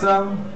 some.